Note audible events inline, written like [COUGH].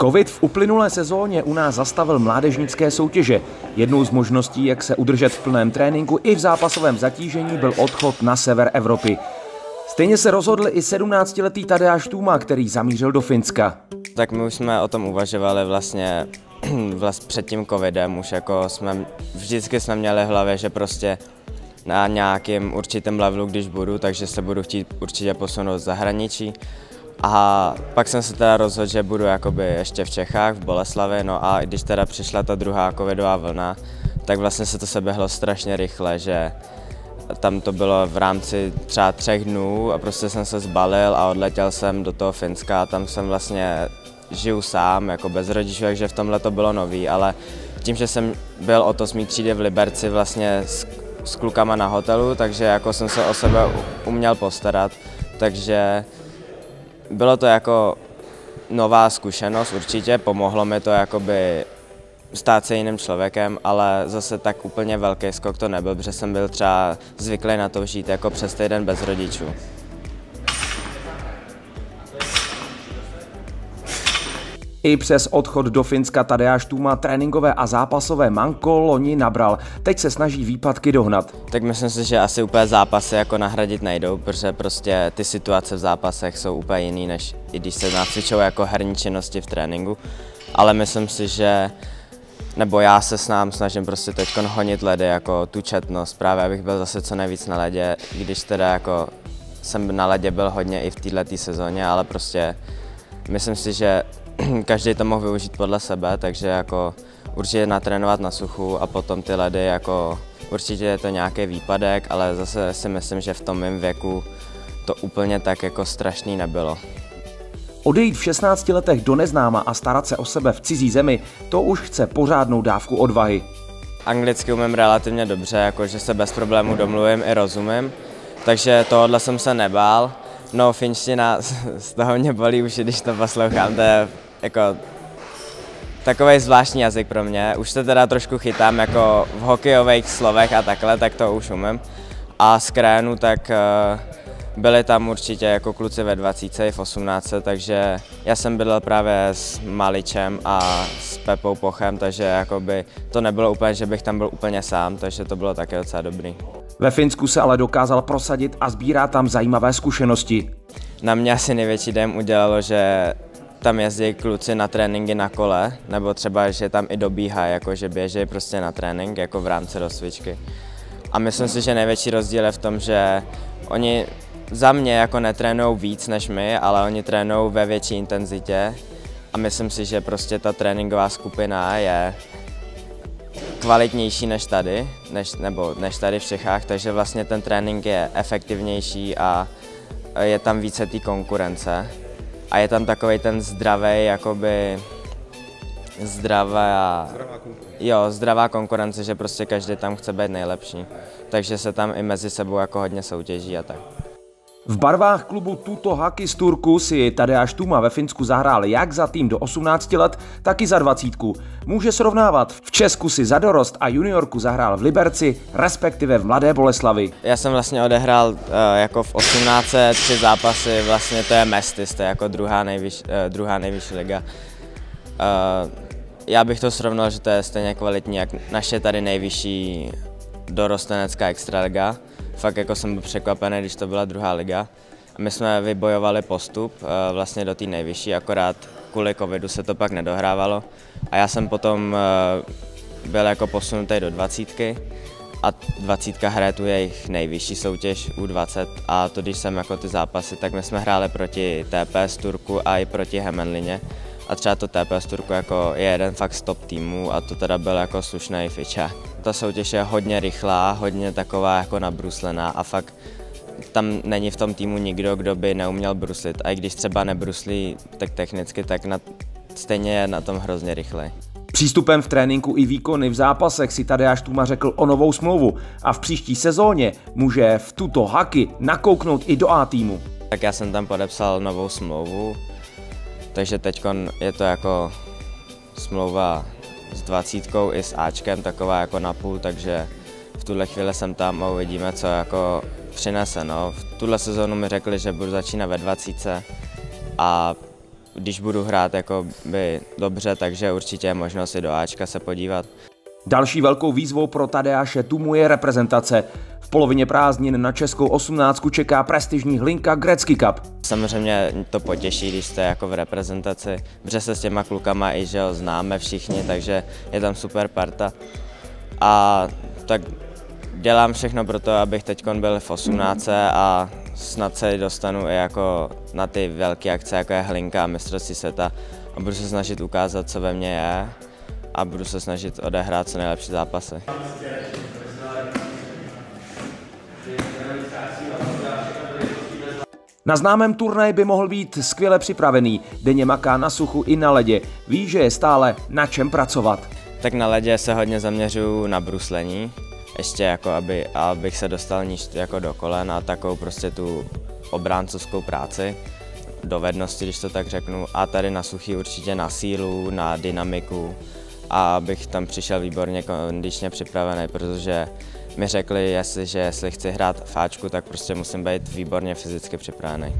Covid v uplynulé sezóně u nás zastavil mládežnické soutěže. Jednou z možností, jak se udržet v plném tréninku i v zápasovém zatížení, byl odchod na sever Evropy. Stejně se rozhodl i 17-letý Tadeáš Tuma, který zamířil do Finska. Tak my už jsme o tom uvažovali vlastně, [CLEARS THROAT] vlastně před tím covidem, už jako jsme, vždycky jsme měli v hlavě, že prostě na nějakém určitém levelu, když budu, takže se budu chtít určitě posunout zahraničí. A pak jsem se teda rozhodl, že budu jakoby ještě v Čechách, v Boleslavi, no a když teda přišla ta druhá covidová vlna, tak vlastně se to seběhlo strašně rychle, že tam to bylo v rámci třeba třech dnů a prostě jsem se zbalil a odletěl jsem do toho Finska a tam jsem vlastně žiju sám, jako bez rodičů, takže v tomhle to bylo nový, ale tím, že jsem byl o to mít třídě v Liberci vlastně s, s klukama na hotelu, takže jako jsem se o sebe uměl postarat, takže bylo to jako nová zkušenost určitě, pomohlo mi to jakoby stát se jiným člověkem, ale zase tak úplně velký skok to nebyl, protože jsem byl třeba zvyklý na to žít jako přes týden bez rodičů. I přes odchod do Finska Tadeáš Tuma tréninkové a zápasové manko loni nabral. Teď se snaží výpadky dohnat. Tak myslím si, že asi úplně zápasy jako nahradit nejdou, protože prostě ty situace v zápasech jsou úplně jiný, než i když se nacvičou jako herní činnosti v tréninku. Ale myslím si, že nebo já se s nám snažím prostě teď honit ledy, jako tu četnost, právě abych byl zase co nejvíc na ledě, když teda jako jsem na ledě byl hodně i v této sezóně, ale prostě myslím si, že [CLEARS THROAT] každý to mohl využít podle sebe, takže jako určitě natrénovat na suchu a potom ty ledy jako určitě je to nějaký výpadek, ale zase si myslím, že v tom mém věku to úplně tak jako strašný nebylo. Odejít v 16 letech do neznáma a starat se o sebe v cizí zemi, to už chce pořádnou dávku odvahy. Anglicky umím relativně dobře, jakože se bez problémů domluvím i rozumím, takže tohle jsem se nebál. No, finština [LAUGHS] z toho mě bolí už, když to poslouchám, to je jako takový zvláštní jazyk pro mě. Už se teda trošku chytám jako v hokejových slovech a takhle, tak to už umím. A z krénu tak uh, byli tam určitě jako kluci ve 20, v 18, takže já jsem bydlel právě s Maličem a s Pepou Pochem, takže jakoby to nebylo úplně, že bych tam byl úplně sám, takže to bylo také docela dobrý. Ve Finsku se ale dokázal prosadit a sbírá tam zajímavé zkušenosti. Na mě asi největší dem udělalo, že tam jezdí kluci na tréninky na kole, nebo třeba, že tam i dobíhá, jako že běží prostě na trénink, jako v rámci rozcvičky. A myslím si, že největší rozdíl je v tom, že oni za mě jako netrénují víc než my, ale oni trénují ve větší intenzitě a myslím si, že prostě ta tréninková skupina je kvalitnější než tady, než, nebo než tady v Čechách, takže vlastně ten trénink je efektivnější a je tam více té konkurence a je tam takový ten zdravý, jakoby zdravá, jo, zdravá konkurence, že prostě každý tam chce být nejlepší. Takže se tam i mezi sebou jako hodně soutěží a tak. V barvách klubu Tuto Haki z Turku si Tadeáš Tuma ve Finsku zahrál jak za tým do 18 let, tak i za 20. Může srovnávat. V Česku si za dorost a juniorku zahrál v Liberci, respektive v Mladé Boleslavi. Já jsem vlastně odehrál uh, jako v 18 tři zápasy, vlastně to je Mestis, to je jako druhá, nejvyš, uh, druhá nejvyšší liga. Uh, já bych to srovnal, že to je stejně kvalitní, jak naše tady nejvyšší dorostenecká extraliga fakt jako jsem byl překvapený, když to byla druhá liga. My jsme vybojovali postup eh, vlastně do té nejvyšší, akorát kvůli covidu se to pak nedohrávalo. A já jsem potom eh, byl jako posunutý do dvacítky a dvacítka hraje tu jejich nejvyšší soutěž U20 a to když jsem jako ty zápasy, tak my jsme hráli proti TPS Turku a i proti Hemenlině a třeba to TPS Turku jako je jeden fakt z top týmů a to teda byl jako slušný fičák. Ta soutěž je hodně rychlá, hodně taková jako nabruslená a fakt tam není v tom týmu nikdo, kdo by neuměl bruslit. A i když třeba nebruslí tak technicky, tak na, stejně je na tom hrozně rychle. Přístupem v tréninku i výkony v zápasech si Tadeáš Tuma řekl o novou smlouvu a v příští sezóně může v tuto haky nakouknout i do A týmu. Tak já jsem tam podepsal novou smlouvu, takže teď je to jako smlouva s dvacítkou i s Ačkem, taková jako napůl, takže v tuhle chvíli jsem tam a uvidíme, co jako přinese. No. V tuhle sezónu mi řekli, že budu začínat ve 20 a když budu hrát jako by dobře, takže určitě je možnost si do Ačka se podívat. Další velkou výzvou pro Tadeáše Tumu je reprezentace. V polovině prázdnin na českou osmnáctku čeká prestižní hlinka Grecky Cup. Samozřejmě to potěší, když jste jako v reprezentaci, protože se s těma klukama i že ho známe všichni, takže je tam super parta. A tak dělám všechno pro to, abych teď byl v 18 a snad se dostanu i jako na ty velké akce, jako je Hlinka a mistrovství světa a budu se snažit ukázat, co ve mně je a budu se snažit odehrát co nejlepší zápasy. Na známém turnaji by mohl být skvěle připravený, denně maká na suchu i na ledě. Ví, že je stále na čem pracovat. Tak na ledě se hodně zaměřuju na bruslení, ještě jako aby, abych se dostal níž jako do kolen a takovou prostě tu obráncovskou práci, dovednosti, když to tak řeknu. A tady na suchý určitě na sílu, na dynamiku a abych tam přišel výborně kondičně připravený, protože mi řekli, jestli, že jestli chci hrát fáčku, tak prostě musím být výborně fyzicky připravený.